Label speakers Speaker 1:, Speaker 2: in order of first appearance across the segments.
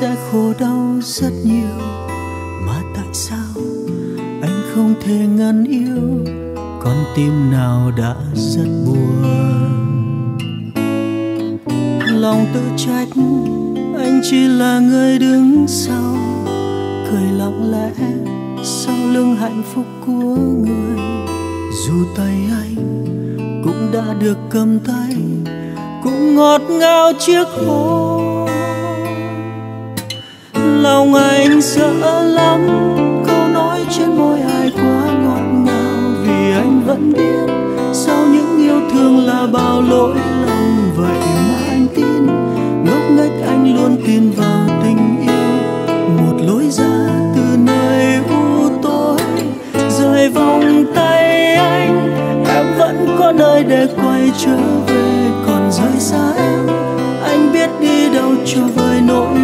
Speaker 1: sẽ khổ đau rất nhiều. Mà tại sao anh không thể ngăn yêu? Con tim nào đã rất buồn? Lòng tự trách, anh chỉ là người đứng sau. Cười lặng lẽ sau lưng hạnh phúc của người. Dù tay anh cũng đã được cầm tay, cũng ngọt ngào chiếc hôn lòng anh sợ lắm. Câu nói trên môi ai quá ngọt ngào vì anh vẫn biết sau những yêu thương là bao lỗi lầm. Vậy mà anh tin, ngốc nghếch anh luôn tin vào tình yêu. Một lối ra từ nơi u tối, rời vòng tay anh. Em vẫn có nơi để quay trở về, còn rời xa em. Anh biết đi đâu cho vơi nỗi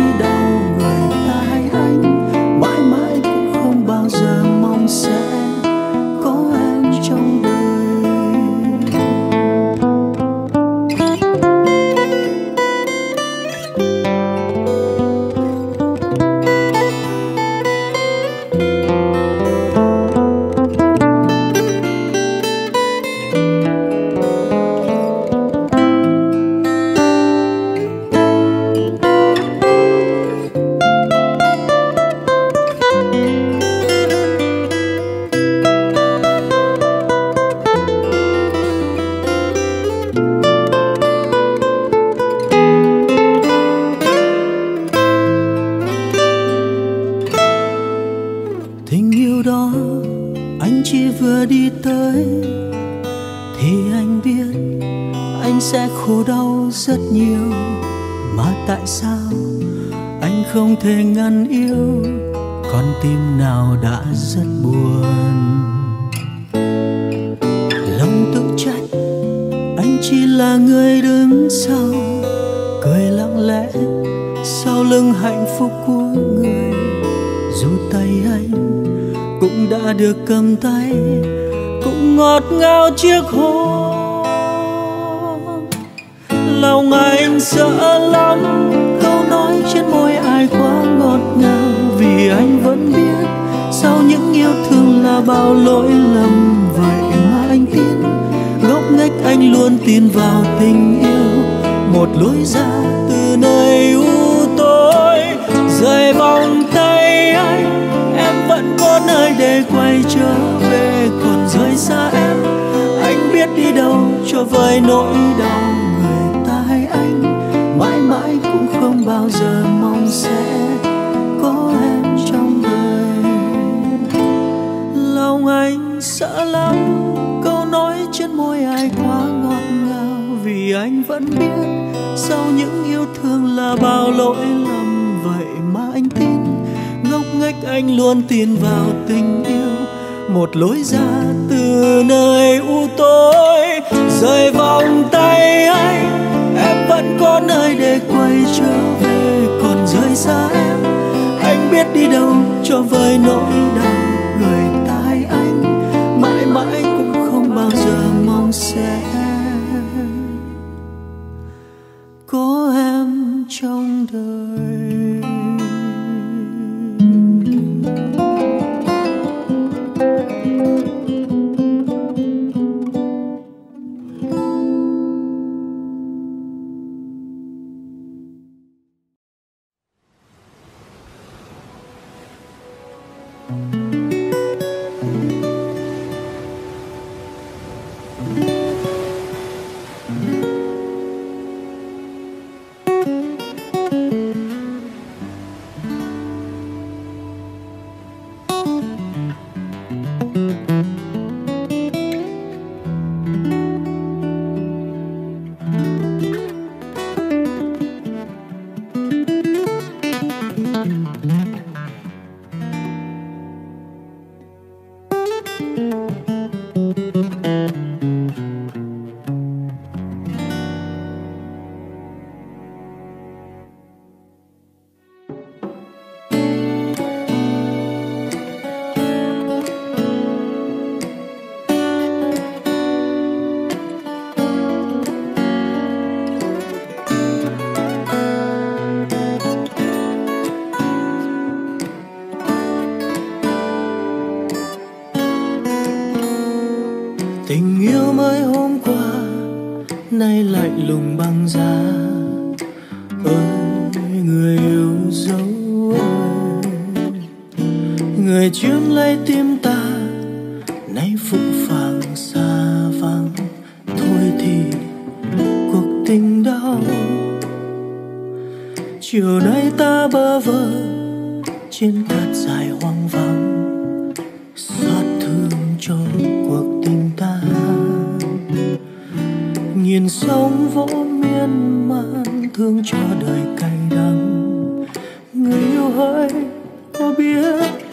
Speaker 1: lẽ sau lưng hạnh phúc của người, dù tay anh cũng đã được cầm tay, cũng ngọt ngào chiếc hôn. Lòng anh sợ lắm, câu nói trên môi ai quá ngọt ngào, vì anh vẫn biết sau những yêu thương là bao lỗi lầm. Vậy mà anh tin, ngốc nghếch anh luôn tin vào tình yêu, một lối ra rời vòng tay anh, em vẫn có nơi để quay trở về. Còn rời xa em, anh biết đi đâu cho vơi nỗi đau người ta hay anh. Mãi mãi cũng không bao giờ mong sẽ có em trong đời. Lòng anh sợ lắm, câu nói trên môi ai quá ngọt ngào. Vì anh vẫn biết sau những yêu thương là bao lỗi lầm cách anh luôn tin vào tình yêu. Một lối ra từ nơi u tối, rời vòng tay anh. Em vẫn có nơi để quay trở về còn rời xa em. Anh biết đi đâu cho vơi nỗi đau người tai anh. Mãi mãi cũng không bao giờ mong sẽ có em trong đời. Lùng băng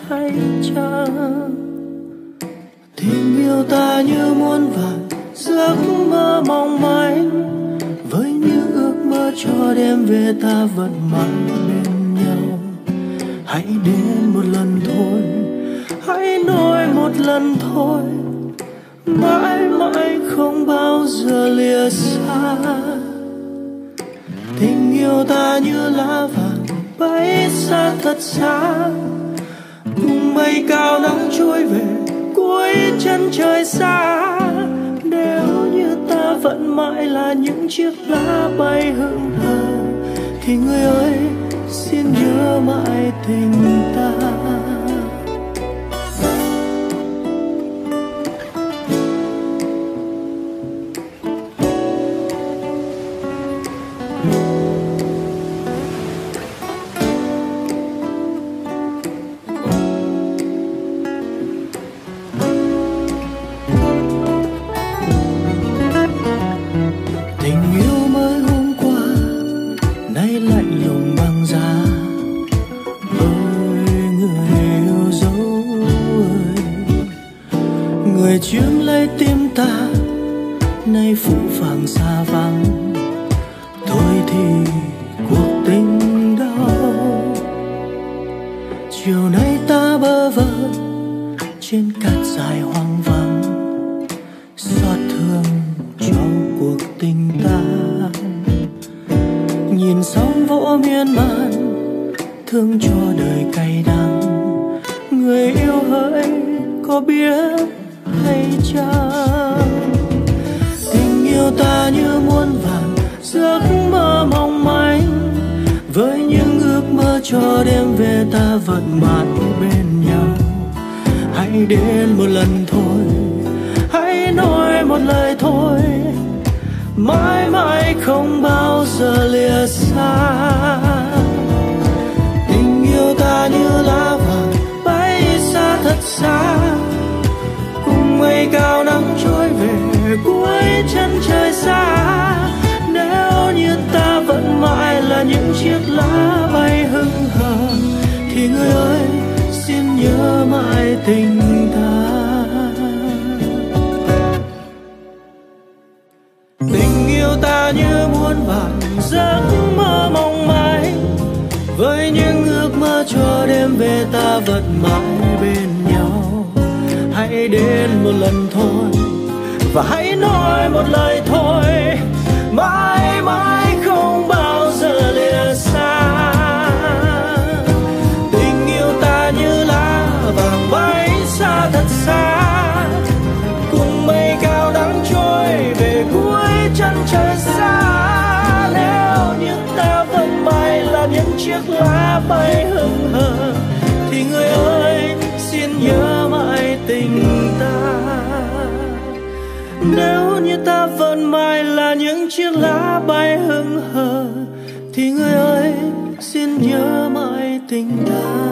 Speaker 1: hay chăng? Tình yêu ta như muôn vàn, giấc mơ mong manh. Với những ước mơ cho đêm về ta vẫn mãi bên nhau. Hãy đến một lần thôi, hãy nói một lần thôi. Mãi mãi không bao giờ lìa xa. Tình yêu ta như lá vàng, bay xa thật xa mây cao nắng trôi về, cuối chân trời xa. Nếu như ta vẫn mãi là những chiếc lá bay hững hờ, thì người ơi, xin nhớ mãi tình ta. tình có biết hay chăng? Tình yêu ta như muôn vàn, giấc mơ mong manh. Với những ước mơ cho đêm về ta vẫn mãi bên nhau. Hãy đến một lần thôi, hãy nói một lời thôi. Mãi mãi không bao giờ lìa xa. Tình yêu ta như lá vàng xa. Cùng mây cao nắng trôi về cuối chân trời xa. Nếu như ta vẫn mãi là những chiếc lá bay hững hờ thì người ơi, xin nhớ mãi tình ta. Tình yêu ta như muôn vàn, giấc mơ mong manh. Với những ước mơ cho đêm về ta vẫn mãi bên hãy đến một lần thôi. Và hãy nói một lời nếu như ta vẫn mãi là những chiếc lá bay hững hờ, thì người ơi, xin nhớ mãi tình ta.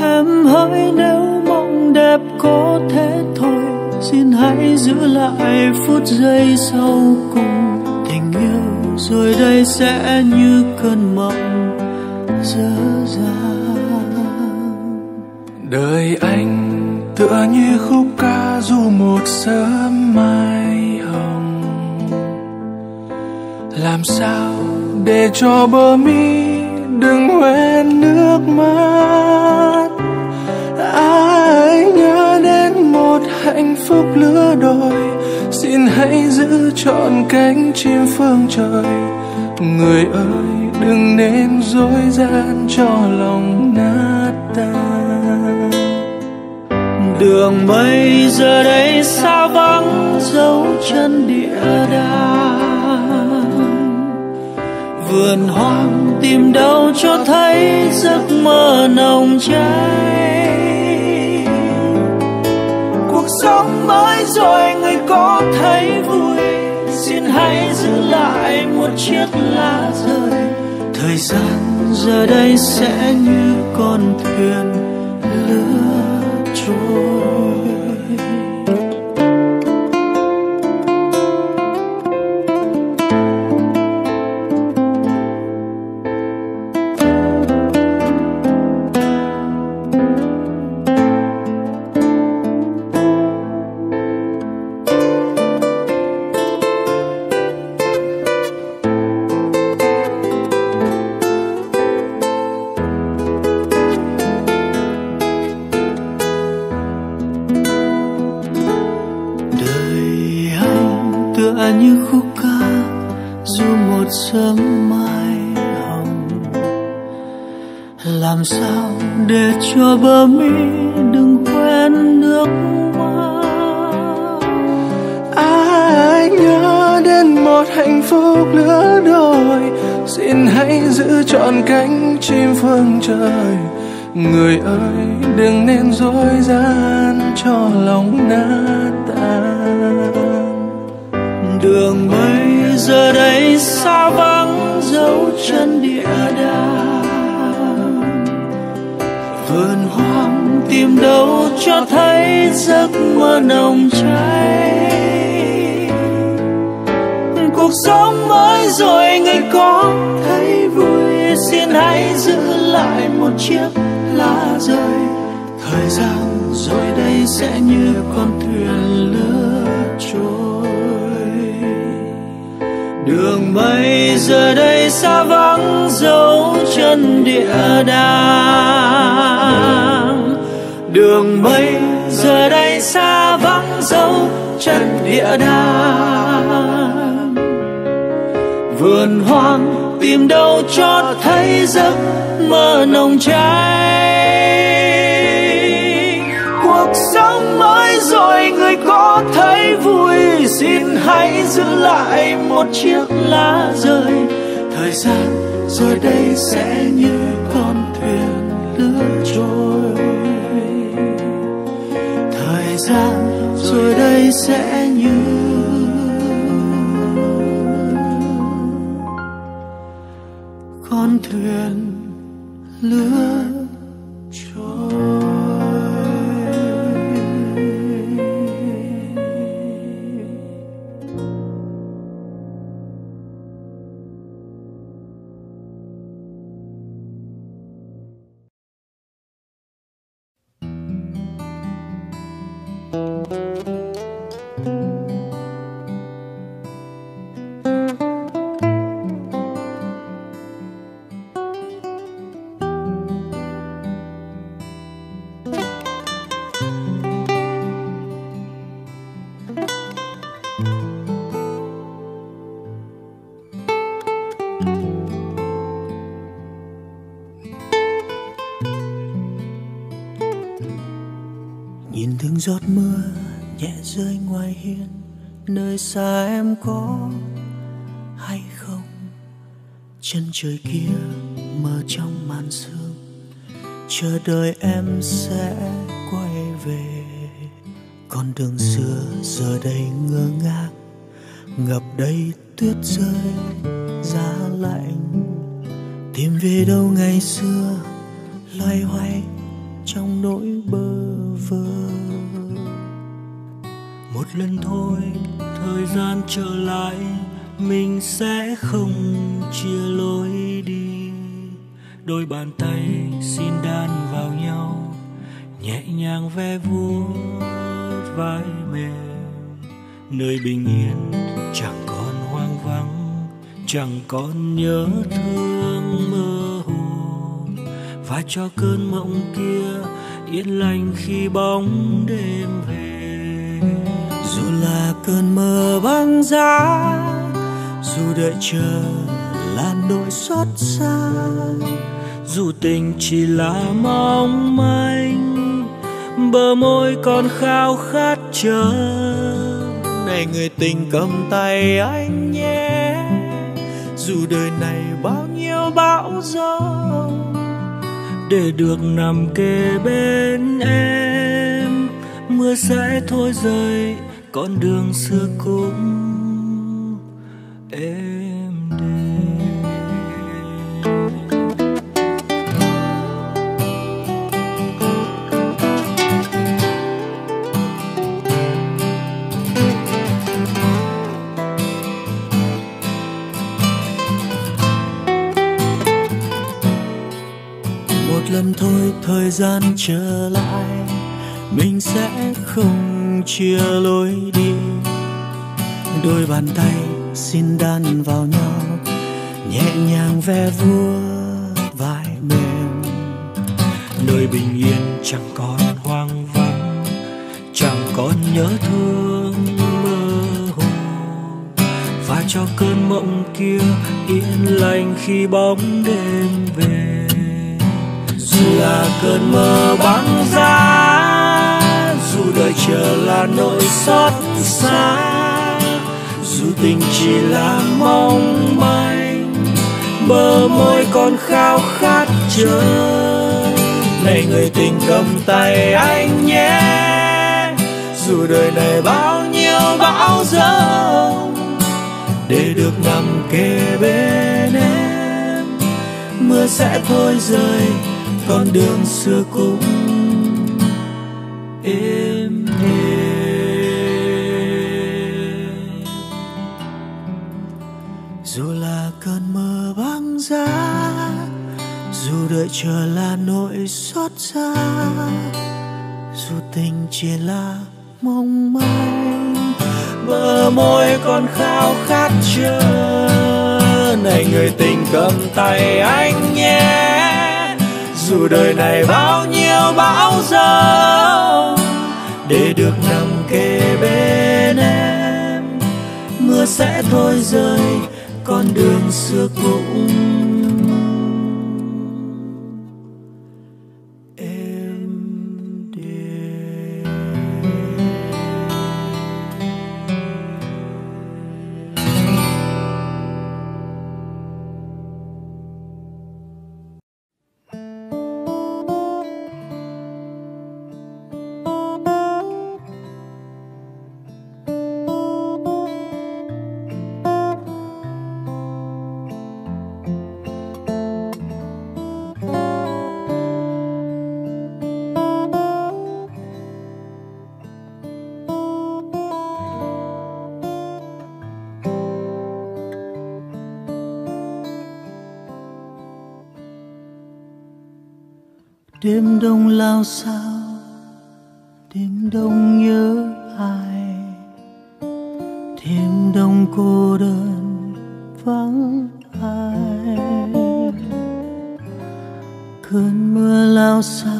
Speaker 1: Em hỡi nếu mộng đẹp có thể thôi, xin hãy giữ lại phút giây sau cùng. Tình yêu rồi đây sẽ như cơn mộng dở dàng.
Speaker 2: Đời anh tựa như khúc ca du một sớm mai hồng. Làm sao để cho bờ mi đừng quên nước mắt? Hạnh phúc lứa đôi. Xin hãy giữ trọn cánh chim phương trời. Người ơi, đừng nên dối gian cho lòng nát tan.
Speaker 1: Đường mây giờ đây xa vắng dấu chân địa đàng? Vườn hoang tìm đâu cho thấy giấc mơ nồng cháy sống mới rồi người có thấy vui. Xin hãy giữ lại một chiếc lá rơi. Thời gian giờ đây sẽ như con thuyền lướt tựa như khúc ca dù một sớm mai hồng. Làm sao để cho bờ mi đừng quen nước mắt
Speaker 2: ai nhớ đến một hạnh phúc lứa đôi? Xin hãy giữ trọn cánh chim phương trời. Người ơi, đừng nên dối gian cho lòng nát
Speaker 1: đường mây giờ đây xa vắng dấu chân địa đàng. Vườn hoang tìm đâu cho thấy giấc mơ nồng cháy. Cuộc sống mới rồi người có thấy vui, xin hãy giữ lại một chiếc lá rơi. Thời gian rồi đây sẽ như con thuyền lướt trôi đường mây giờ đây xa vắng dấu chân địa đàng. Đường mây giờ đây xa vắng dấu chân địa đàng. Vườn hoang tìm đâu cho thấy giấc mơ nồng cháy. Cuộc sống mới rồi người có thấy vui gì? Hãy giữ lại một chiếc lá rơi. Thời gian rồi đây sẽ như con thuyền lướt trôi. Thời gian rồi đây sẽ như con thuyền lướt nhìn từng giọt mưa nhẹ rơi ngoài hiên, nơi xa em có hay không? Chân trời kia mờ trong màn sương, chờ đợi em sẽ quay về. Con đường xưa giờ đây ngơ ngác, ngập đầy tuyết rơi, giá lạnh. Tìm về đâu ngày xưa, loay hoay trong nỗi bơ vơ? Lần thôi, thời gian trở lại, mình sẽ không chia lối đi. Đôi bàn tay xin đan vào nhau, nhẹ nhàng ve vuốt vai mềm. Nơi bình yên chẳng còn hoang vắng, chẳng còn nhớ thương mơ hồ. Và cho cơn mộng kia yên lành khi bóng đêm về dù là cơn mơ băng giá, dù đợi chờ là nỗi xót xa, dù tình chỉ là mong manh, bờ môi còn khao khát chờ. Này người tình cầm tay anh nhé, dù đời này bao nhiêu bão gió, để được nằm kề bên em, mưa sẽ thôi rơi con đường xưa cũng êm đềm một lần thôi, thời gian trở lại, mình sẽ không chia lối đi. Đôi bàn tay xin đan vào nhau, nhẹ nhàng ve vuốt vai mềm nơi bình yên chẳng còn hoang vắng, chẳng còn nhớ thương mơ hồ. Và cho cơn mộng kia yên lành khi bóng đêm về. Dù là cơn mơ băng giá dù chờ là nỗi xót xa, dù tình chỉ là mong manh, bờ môi còn khao khát chờ. Này người tình cầm tay anh nhé, dù đời này bao nhiêu bão giông, để được nằm kề bên em, mưa sẽ thôi rơi con đường xưa cũng đợi chờ là nỗi xót xa. Dù tình chỉ là mong manh, bờ môi còn khao khát chờ này người tình cầm tay anh nhé. Dù đời này bao nhiêu bão giông để được nằm kề bên em. Mưa sẽ thôi rơi, con đường xưa cũng đêm đông lao sao, đêm đông nhớ ai? Đêm đông cô đơn vắng ai? Cơn mưa lao sao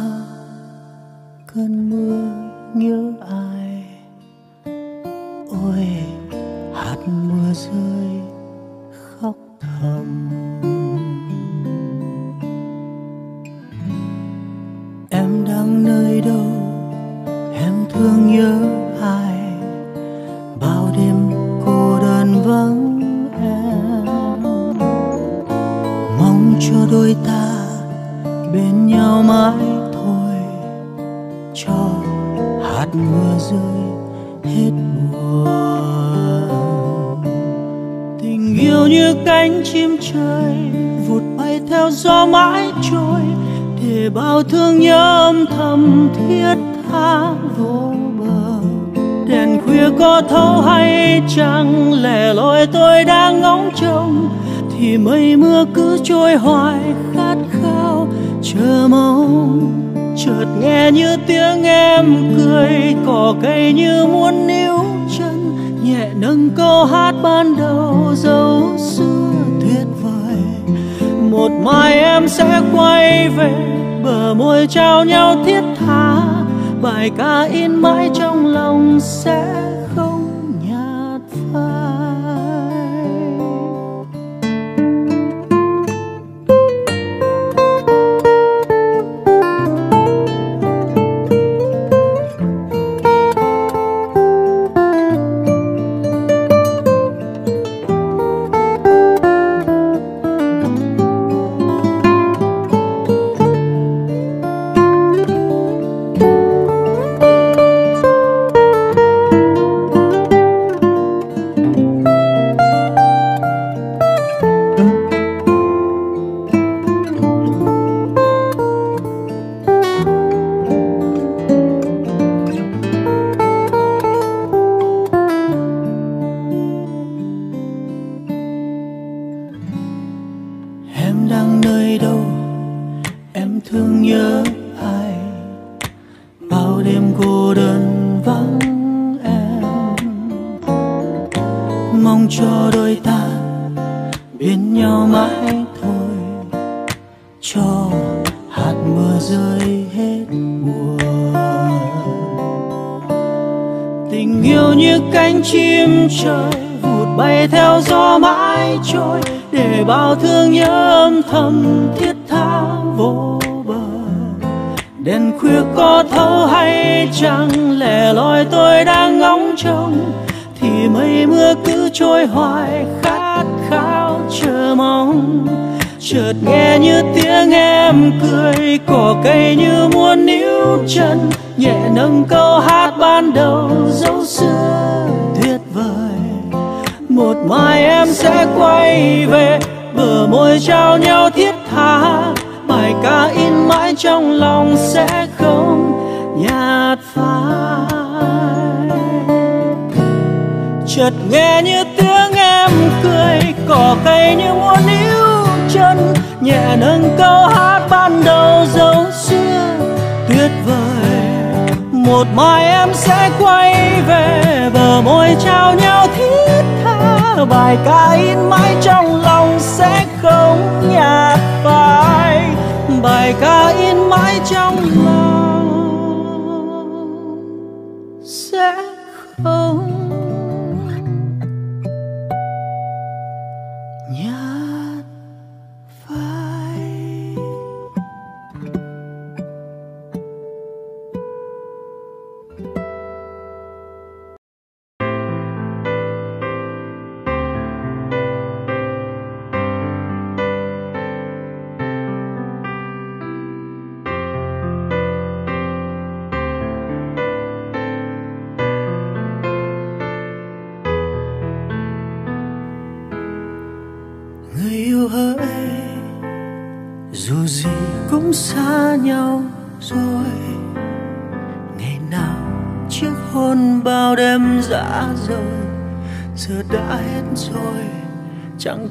Speaker 1: cánh chim trời, vụt bay theo gió mãi trôi, để bao thương nhớ âm thầm thiết tha vô bờ. Đèn khuya có thấu hay chẳng lẻ loi tôi đang ngóng trông, thì mây mưa cứ trôi hoài khát khao. Chờ mong, chợt nghe như tiếng em cười, cỏ cây như muốn níu chân, nhẹ nâng câu hát ban đầu dấu một mai em sẽ quay về. Bờ môi trao nhau thiết tha, bài ca in mãi trong lòng sẽ mong cho đôi ta bên nhau mãi thôi cho hạt mưa rơi hết buồn. tình yêu như cánh chim trời vụt bay theo gió mãi trôi, để bao thương nhớ âm thầm thiết tha vô bờ đèn khuya có thấu hay chẳng lẻ loi tôi đang ngóng trông thì mây mưa cứ trôi hoài khát khao chờ mong. Chợt nghe như tiếng em cười, cỏ cây như muốn níu chân. Nhẹ nâng câu hát ban đầu dấu xưa tuyệt vời. Một mai em sẽ quay về, bờ môi trao nhau thiết tha. Bài ca in mãi trong lòng sẽ không nhạt phai chợt nghe như tiếng em cười, cỏ cây như muốn níu chân, nhẹ nâng câu hát ban đầu dấu xưa. Tuyệt vời, một mai em sẽ quay về, bờ môi trao nhau thiết tha. Bài ca in mãi trong lòng sẽ không nhạt phai. Bài ca in mãi trong lòng sẽ không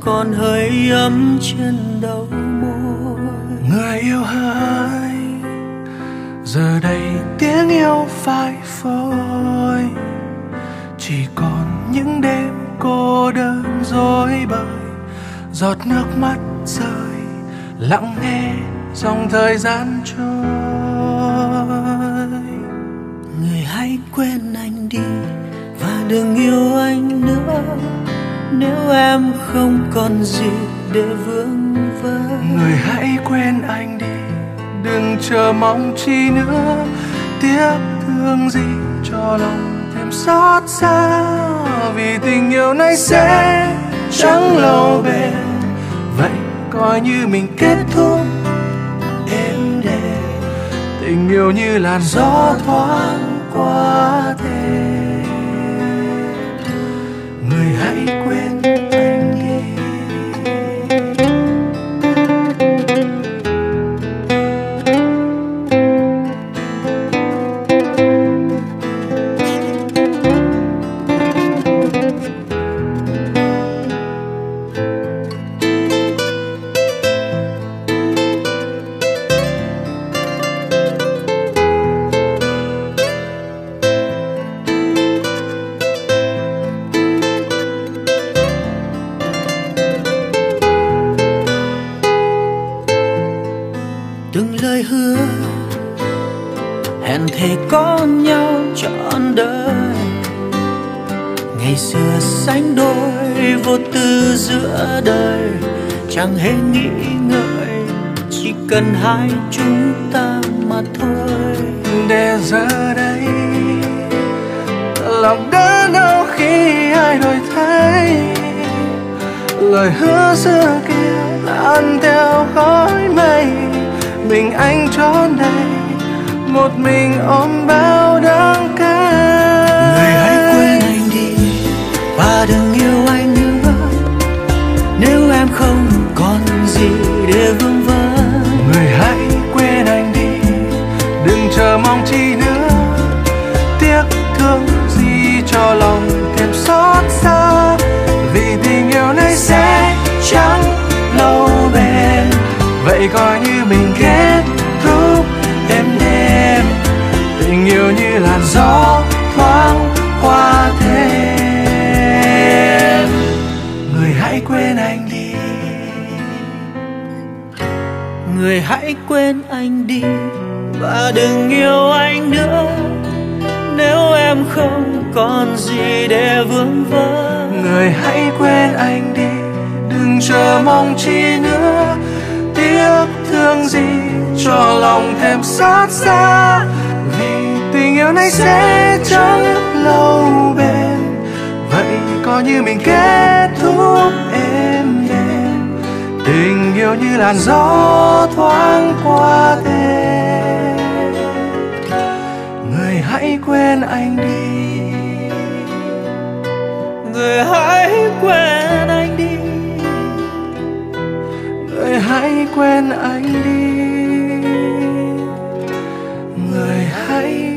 Speaker 1: còn hơi ấm trên đầu môi.
Speaker 2: Người yêu hỡi giờ đây tiếng yêu phai phôi. Chỉ còn những đêm cô đơn dối bời giọt nước mắt rơi lặng nghe dòng thời gian trôi.
Speaker 1: Người hãy quên anh đi đừng yêu anh nữa. Nếu em không còn gì để vương vấn
Speaker 2: người hãy quên anh đi, đừng chờ mong chi nữa. Tiếc thương gì cho lòng thêm xót xa. Vì tình yêu này sẽ chẳng lâu bền. Vậy coi như mình kết thúc êm đềm. Tình yêu như làn gió thoáng qua thế
Speaker 1: giữa đời, chẳng hề nghĩ ngợi, chỉ cần hai chúng ta mà thôi.
Speaker 2: Để giờ đây, lòng đớn đau khi ai đổi thay. Lời hứa xưa kia tan theo khói mây. Mình anh trốn đây, một mình ôm bao đắng gì cho lòng thêm xót xa? Vì tình yêu này sẽ chẳng lâu bền. Vậy coi như mình kết thúc êm đềm tình yêu như làn gió thoáng qua đêm. Người hãy quên anh đi.
Speaker 1: Người hãy quên anh
Speaker 2: người hãy quên anh đi. Người hãy